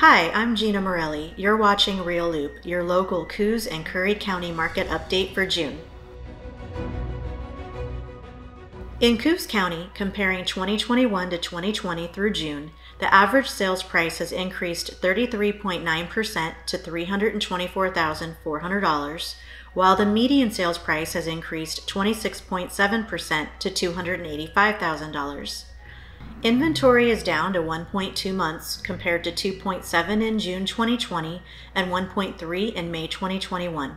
Hi, I'm Gina Morelli. You're watching Real Loop, your local Coos and Curry County market update for June. In Coos County, comparing 2021 to 2020 through June, the average sales price has increased 33.9% to $324,400, while the median sales price has increased 26.7% to $285,000. Inventory is down to 1.2 months compared to 2.7 in June 2020 and 1.3 in May 2021.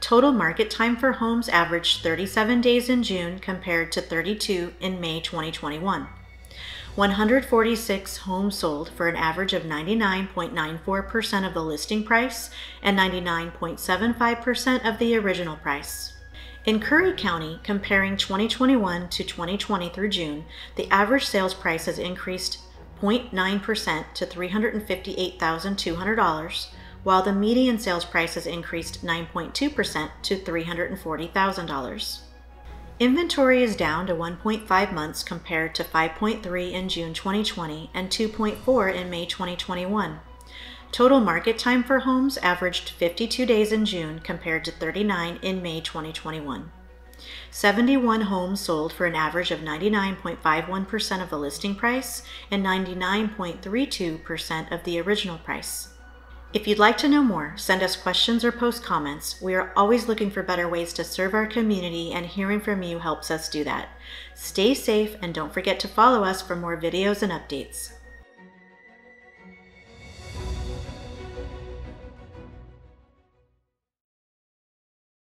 Total market time for homes averaged 37 days in June compared to 32 in May 2021. 146 homes sold for an average of 99.94% of the listing price and 99.75% of the original price. In Curry County, comparing 2021 to 2020 through June, the average sales price has increased 0.9% to $358,200, while the median sales price has increased 9.2% to $340,000. Inventory is down to 1.5 months compared to 5.3 in June 2020 and 2.4 in May 2021. Total market time for homes averaged 52 days in June compared to 39 in May 2021. 71 homes sold for an average of 99.51% of the listing price and 99.32% of the original price. If you'd like to know more, send us questions or post comments. We are always looking for better ways to serve our community, and hearing from you helps us do that. Stay safe and don't forget to follow us for more videos and updates.